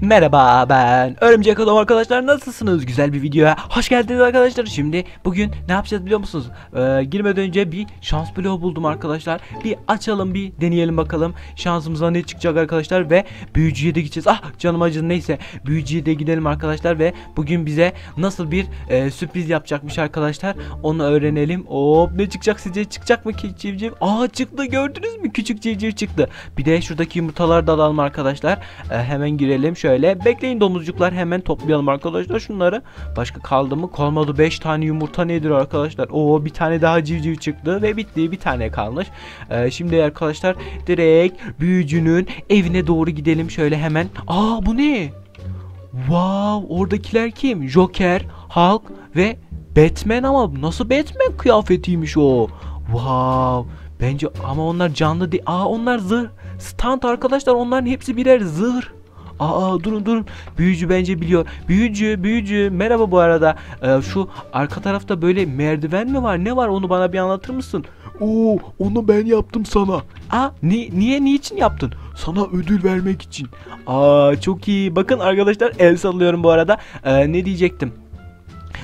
Merhaba ben Örümcek Adam arkadaşlar nasılsınız? Güzel bir videoya hoş geldiniz arkadaşlar. Şimdi bugün ne yapacağız biliyor musunuz? Ee, girmeden önce bir şans bloğu buldum arkadaşlar. Bir açalım bir deneyelim bakalım. Şansımıza ne çıkacak arkadaşlar ve büyücüye de gideceğiz. Ah canım acıdı neyse büyücüye de gidelim arkadaşlar ve bugün bize nasıl bir e, sürpriz yapacakmış arkadaşlar. Onu öğrenelim. Hop ne çıkacak sizce çıkacak mı ki civciv? Aa çıktı gördünüz mü? Küçük civciv çıktı. Bir de şuradaki yumurtaları da alalım arkadaşlar. Ee, hemen girelim şöyle. Bekleyin domuzcuklar hemen toplayalım arkadaşlar şunları. Başka kaldı mı? Kalmadı 5 tane yumurta nedir arkadaşlar? Oo bir tane daha civciv çıktı ve bitti. Bir tane kalmış. Ee, şimdi arkadaşlar direkt büyücünün evine doğru gidelim şöyle hemen. Aa bu ne? Wow oradakiler kim? Joker, Hulk ve Batman ama nasıl Batman kıyafetiymiş o? Wow. Bence ama onlar canlı değil. Aa onlar zırh. Stunt arkadaşlar onların hepsi birer zırh. Aa durun durun. Büyücü bence biliyor. Büyücü, büyücü. Merhaba bu arada. Ee, şu arka tarafta böyle merdiven mi var? Ne var onu bana bir anlatır mısın? Oo, onu ben yaptım sana. Aa ni niye niçin yaptın? Sana ödül vermek için. Aa çok iyi. Bakın arkadaşlar el sallıyorum bu arada. Ee, ne diyecektim?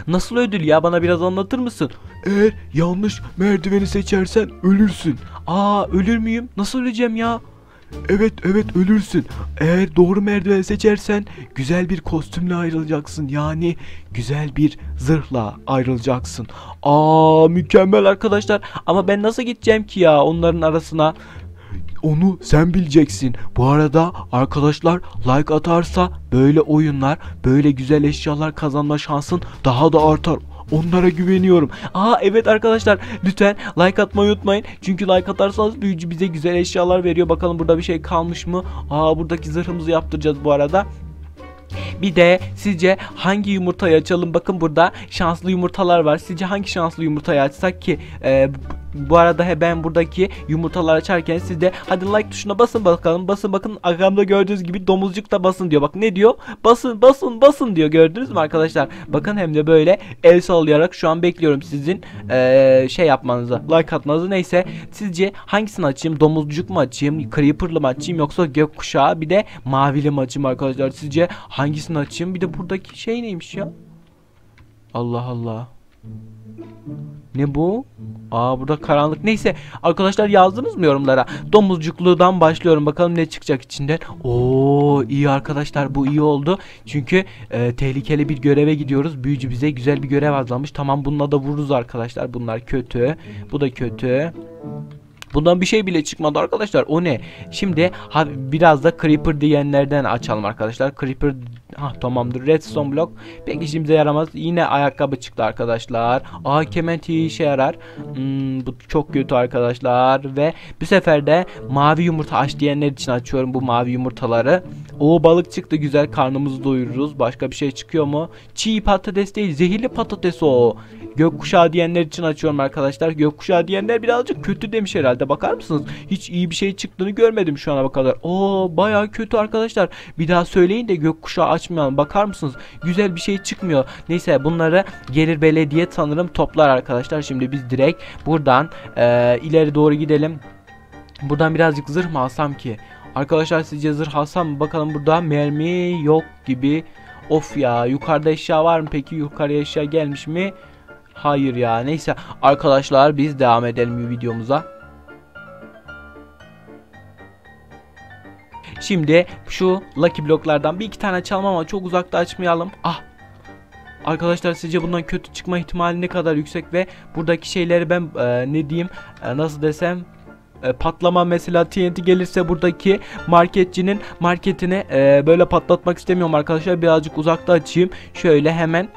Nasıl ödül ya bana biraz anlatır mısın? Eğer yanlış merdiveni seçersen ölürsün. Aa ölür müyüm? Nasıl öleceğim ya? Evet evet ölürsün. Eğer doğru merdiveni seçersen güzel bir kostümle ayrılacaksın. Yani güzel bir zırhla ayrılacaksın. Aa mükemmel arkadaşlar. Ama ben nasıl gideceğim ki ya onların arasına? Onu sen bileceksin. Bu arada arkadaşlar like atarsa böyle oyunlar, böyle güzel eşyalar kazanma şansın daha da artar. Onlara güveniyorum. Aa evet arkadaşlar lütfen like atmayı unutmayın. Çünkü like atarsanız büyücü bize güzel eşyalar veriyor. Bakalım burada bir şey kalmış mı? Aa buradaki zırhımızı yaptıracağız bu arada. Bir de sizce hangi yumurtayı açalım? Bakın burada şanslı yumurtalar var. Sizce hangi şanslı yumurtayı açsak ki? Ee, bu arada ben buradaki yumurtalar açarken siz de hadi like tuşuna basın bakalım. Basın bakın arkamda gördüğünüz gibi domuzcuk da basın diyor. Bak ne diyor? Basın basın basın diyor. Gördünüz mü arkadaşlar? Bakın hem de böyle el sallayarak şu an bekliyorum sizin ee, şey yapmanızı. Like atmanızı. Neyse sizce hangisini açayım? Domuzcuk mu açayım? Creeper'lı mı açayım? Yoksa gökkuşağı bir de mavili mi açayım arkadaşlar? Sizce hangisini açayım? Bir de buradaki şey neymiş ya? Allah Allah. Ne bu? Aa burada karanlık. Neyse arkadaşlar yazdınız mı yorumlara? Domuzcukluğdan başlıyorum. Bakalım ne çıkacak içinden. Oo iyi arkadaşlar bu iyi oldu. Çünkü e, tehlikeli bir göreve gidiyoruz. Büyücü bize güzel bir görev hazırlamış. Tamam bununla da vururuz arkadaşlar. Bunlar kötü. Bu da kötü. Bundan bir şey bile çıkmadı arkadaşlar. O ne? Şimdi biraz da Creeper diyenlerden açalım arkadaşlar. Creeper ha tamamdır. Redstone block pek işimize yaramaz. Yine ayakkabı çıktı arkadaşlar. Aa kement iyi işe yarar. Hmm, bu çok kötü arkadaşlar ve bu sefer de mavi yumurta aç diyenler için açıyorum bu mavi yumurtaları. O balık çıktı güzel karnımızı doyururuz. Başka bir şey çıkıyor mu? Çiğ patates değil zehirli patates o. Gökkuşağı diyenler için açıyorum arkadaşlar. Gökkuşağı diyenler birazcık kötü demiş herhalde. Bakar mısınız? Hiç iyi bir şey çıktığını görmedim şu ana kadar. Oo bayağı kötü arkadaşlar. Bir daha söyleyin de gökkuşağı açmayalım. Bakar mısınız? Güzel bir şey çıkmıyor. Neyse bunları gelir belediye sanırım toplar arkadaşlar. Şimdi biz direkt buradan e, ileri doğru gidelim. Buradan birazcık zırh mı alsam ki? Arkadaşlar sizce zırh alsam mı? Bakalım burada mermi yok gibi. Of ya yukarıda eşya var mı peki? Yukarıya eşya gelmiş mi? Hayır ya neyse arkadaşlar biz devam edelim videomuza. Şimdi şu Lucky bloklardan bir iki tane açalım ama çok uzakta açmayalım. Ah Arkadaşlar sizce bundan kötü çıkma ihtimali ne kadar yüksek ve buradaki şeyleri ben e, ne diyeyim e, nasıl desem e, patlama mesela TNT gelirse buradaki marketçinin marketini e, böyle patlatmak istemiyorum arkadaşlar birazcık uzakta açayım şöyle hemen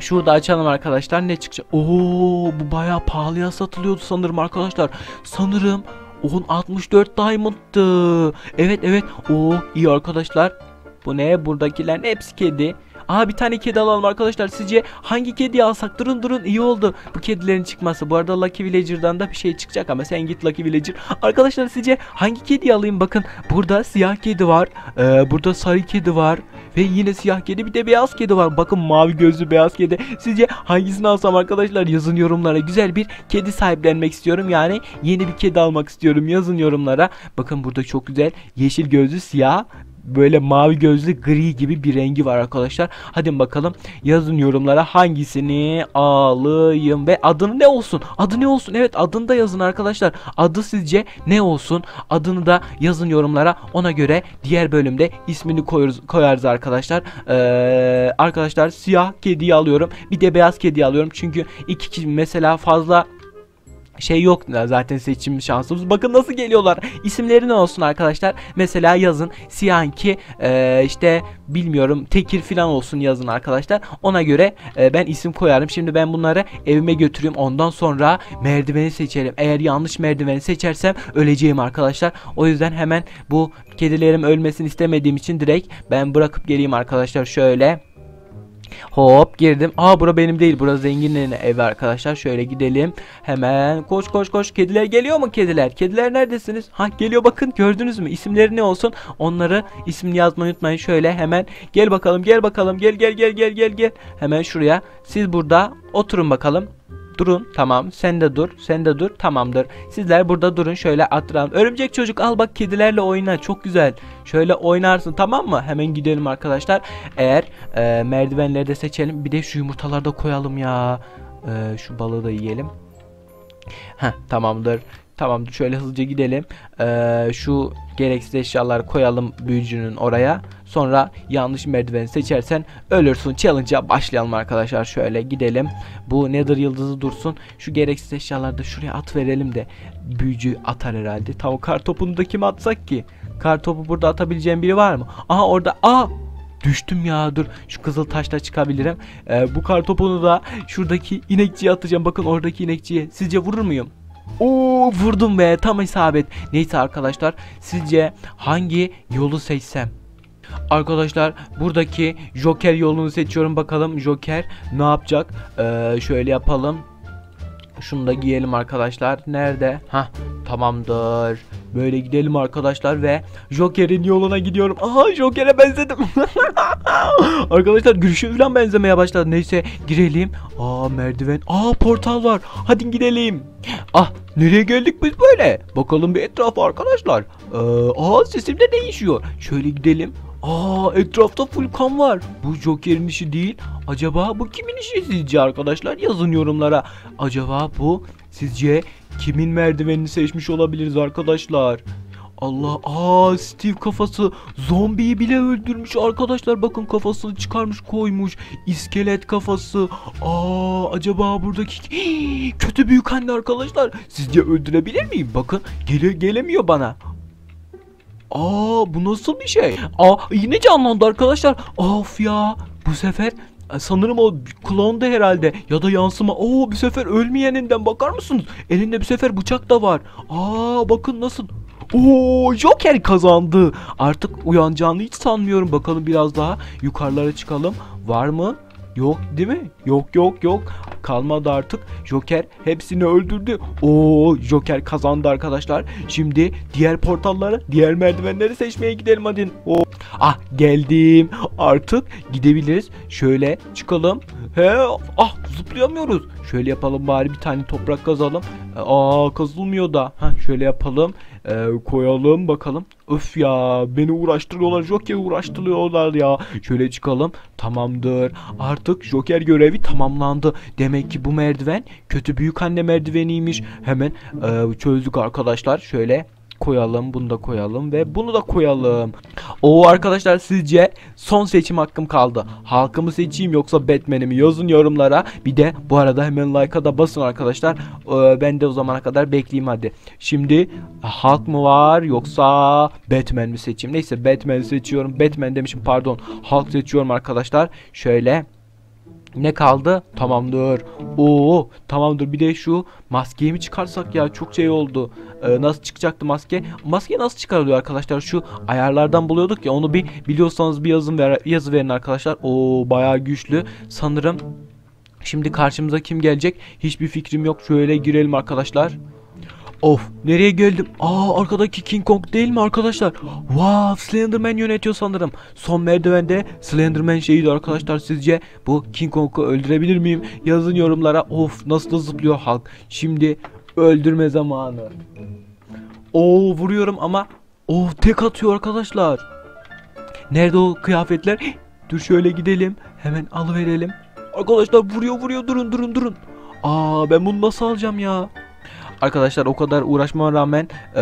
Şurada açalım arkadaşlar ne çıkacak? Oo bu bayağı pahalıya satılıyordu sanırım arkadaşlar. Sanırım 1064 diamond'tı. Evet evet. Oo iyi arkadaşlar. Bu ne? Buradakilerin hepsi kedi. Aa bir tane kedi alalım arkadaşlar. Sizce hangi kediyi alsak? Durun durun iyi oldu. Bu kedilerin çıkması. Bu arada Lucky Villager'dan da bir şey çıkacak ama sen git Lucky Villager. Arkadaşlar sizce hangi kediyi alayım? Bakın burada siyah kedi var. Ee, burada sarı kedi var. Ve yine siyah kedi bir de beyaz kedi var. Bakın mavi gözlü beyaz kedi. Sizce hangisini alsam arkadaşlar yazın yorumlara. Güzel bir kedi sahiplenmek istiyorum. Yani yeni bir kedi almak istiyorum. Yazın yorumlara. Bakın burada çok güzel yeşil gözlü siyah böyle mavi gözlü gri gibi bir rengi var arkadaşlar. Hadi bakalım yazın yorumlara hangisini alayım ve adını ne olsun? Adı ne olsun? Evet adını da yazın arkadaşlar. Adı sizce ne olsun? Adını da yazın yorumlara. Ona göre diğer bölümde ismini koyarız, koyarız arkadaşlar. Ee, arkadaşlar siyah kediyi alıyorum. Bir de beyaz kediyi alıyorum. Çünkü iki kişi mesela fazla şey yok zaten seçim şansımız. Bakın nasıl geliyorlar. İsimleri ne olsun arkadaşlar? Mesela yazın Siyanki e, işte bilmiyorum Tekir falan olsun yazın arkadaşlar. Ona göre e, ben isim koyarım. Şimdi ben bunları evime götüreyim. Ondan sonra merdiveni seçelim. Eğer yanlış merdiveni seçersem öleceğim arkadaşlar. O yüzden hemen bu kedilerim ölmesini istemediğim için direkt ben bırakıp geleyim arkadaşlar şöyle. Hop girdim. Aa bura benim değil. Bura zenginlerin evi arkadaşlar. Şöyle gidelim. Hemen koş koş koş. Kediler geliyor mu kediler? Kediler neredesiniz? Ha geliyor bakın. Gördünüz mü? İsimleri ne olsun? Onları ismini yazmayı unutmayın. Şöyle hemen gel bakalım. Gel bakalım. Gel gel gel gel gel gel. Hemen şuraya. Siz burada oturun bakalım. Durun tamam. Sen de dur sen de dur tamamdır. Sizler burada durun şöyle atralım örümcek çocuk al bak kedilerle oyna çok güzel. Şöyle oynarsın tamam mı? Hemen gidelim arkadaşlar. Eğer e, merdivenleri de seçelim. Bir de şu yumurtaları da koyalım ya. E, şu balığı da yiyelim. Heh, tamamdır tamamdır şöyle hızlıca gidelim e, şu gereksiz eşyaları koyalım büyücünün oraya Sonra yanlış merdiveni seçersen ölürsün. Challenge'a başlayalım arkadaşlar. Şöyle gidelim. Bu Nether yıldızı dursun. Şu gereksiz eşyaları da şuraya at verelim de büyücü atar herhalde. Tamam kar topunu da kime atsak ki? Kar topu burada atabileceğim biri var mı? Aha orada. Aa Düştüm ya dur şu kızıl taşla çıkabilirim. Ee, bu kar topunu da şuradaki inekçiye atacağım. Bakın oradaki inekçiye. Sizce vurur muyum? Oo vurdum be tam isabet. Neyse arkadaşlar sizce hangi yolu seçsem? Arkadaşlar buradaki Joker yolunu seçiyorum bakalım Joker ne yapacak ee, şöyle yapalım şunu da giyelim arkadaşlar. Nerede? Ha tamamdır. Böyle gidelim arkadaşlar ve Joker'in yoluna gidiyorum. Aha Joker'e benzedim. Arkadaşlar gülüşü falan benzemeye başladı. Neyse girelim. Aa merdiven. Aa portal var. Hadi gidelim. Ah nereye geldik biz böyle? Bakalım bir etrafa arkadaşlar. Ee, aa sesim de değişiyor. Şöyle gidelim Aa etrafta full kan var. Bu Joker'in işi değil. Acaba bu kimin işi sizce arkadaşlar? Yazın yorumlara. Acaba bu sizce kimin merdivenini seçmiş olabiliriz arkadaşlar? Allah aa Steve kafası zombiyi bile öldürmüş arkadaşlar bakın kafasını çıkarmış koymuş iskelet kafası aa acaba buradaki kötü büyük anne arkadaşlar sizce öldürebilir miyim bakın gele gelemiyor bana Aa bu nasıl bir şey? Aa yine canlandı arkadaşlar. Of ya bu sefer e, sanırım o klondu herhalde ya da yansıma. Oo bu sefer ölmeyeninden bakar mısınız? Elinde bu sefer bıçak da var. Aa bakın nasıl Oo Joker kazandı. Artık uyanacağını hiç sanmıyorum. Bakalım biraz daha yukarılara çıkalım. Var mı? Yok değil mi? Yok yok yok. Kalmadı artık. Joker hepsini öldürdü. Oo Joker kazandı arkadaşlar. Şimdi diğer portalları, diğer merdivenleri seçmeye gidelim hadi. Oo. Ah geldim. Artık gidebiliriz. Şöyle çıkalım. He ah zıplayamıyoruz. Şöyle yapalım bari bir tane toprak kazalım. Aa kazılmıyor da. Ha şöyle yapalım. Ee, koyalım bakalım. Öf ya beni uğraştırıyorlar. Joker uğraştırıyorlar ya. Şöyle çıkalım. Tamamdır. Artık Joker görevi tamamlandı. Demek ki bu merdiven kötü büyük anne merdiveniymiş. Hemen e, çözdük arkadaşlar. Şöyle koyalım. Bunu da koyalım ve bunu da koyalım. O arkadaşlar sizce son seçim hakkım kaldı. Halkımı seçeyim yoksa Batman'i mi? Yazın yorumlara. Bir de bu arada hemen like'a da basın arkadaşlar. Ee, ben de o zamana kadar bekleyeyim hadi. Şimdi halk mı var yoksa Batman mi seçeyim? Neyse Batman seçiyorum. Batman demişim pardon. Halk seçiyorum arkadaşlar. Şöyle ne kaldı? Tamamdır. Oo, tamamdır. Bir de şu maskeyi mi çıkarsak ya? Çok şey oldu. Ee, nasıl çıkacaktı maske? Maske nasıl çıkarılıyor arkadaşlar? Şu ayarlardan buluyorduk ya. Onu bir biliyorsanız bir yazın ver, yazı verin arkadaşlar. Oo, bayağı güçlü. Sanırım şimdi karşımıza kim gelecek? Hiçbir fikrim yok. Şöyle girelim arkadaşlar. Of nereye geldim? Aa arkadaki King Kong değil mi arkadaşlar? Wow Slenderman yönetiyor sanırım. Son merdivende Slenderman şeyiydi arkadaşlar sizce bu King Kong'u öldürebilir miyim? Yazın yorumlara. Of nasıl da zıplıyor halk. Şimdi öldürme zamanı. Oo vuruyorum ama of tek atıyor arkadaşlar. Nerede o kıyafetler? Dur şöyle gidelim. Hemen alıverelim. Arkadaşlar vuruyor vuruyor durun durun durun. Aa ben bunu nasıl alacağım ya? Arkadaşlar o kadar uğraşmama rağmen e,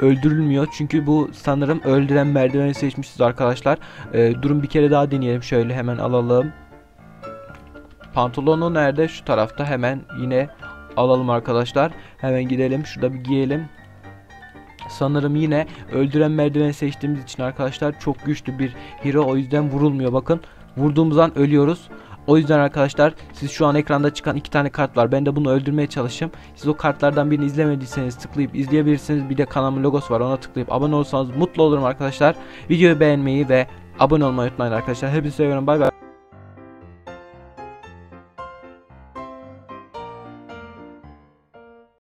öldürülmüyor. Çünkü bu sanırım öldüren merdiveni seçmişiz arkadaşlar. E, durun bir kere daha deneyelim. Şöyle hemen alalım. Pantolonu nerede? Şu tarafta. Hemen yine alalım arkadaşlar. Hemen gidelim. Şurada bir giyelim. Sanırım yine öldüren merdiveni seçtiğimiz için arkadaşlar çok güçlü bir hero. O yüzden vurulmuyor. Bakın vurduğumuz an ölüyoruz. O yüzden arkadaşlar siz şu an ekranda çıkan iki tane kart var. Ben de bunu öldürmeye çalışayım. Siz o kartlardan birini izlemediyseniz tıklayıp izleyebilirsiniz. Bir de kanalımın logosu var. Ona tıklayıp abone olursanız mutlu olurum arkadaşlar. Videoyu beğenmeyi ve abone olmayı unutmayın arkadaşlar. Hepinizi seviyorum. Bay bay.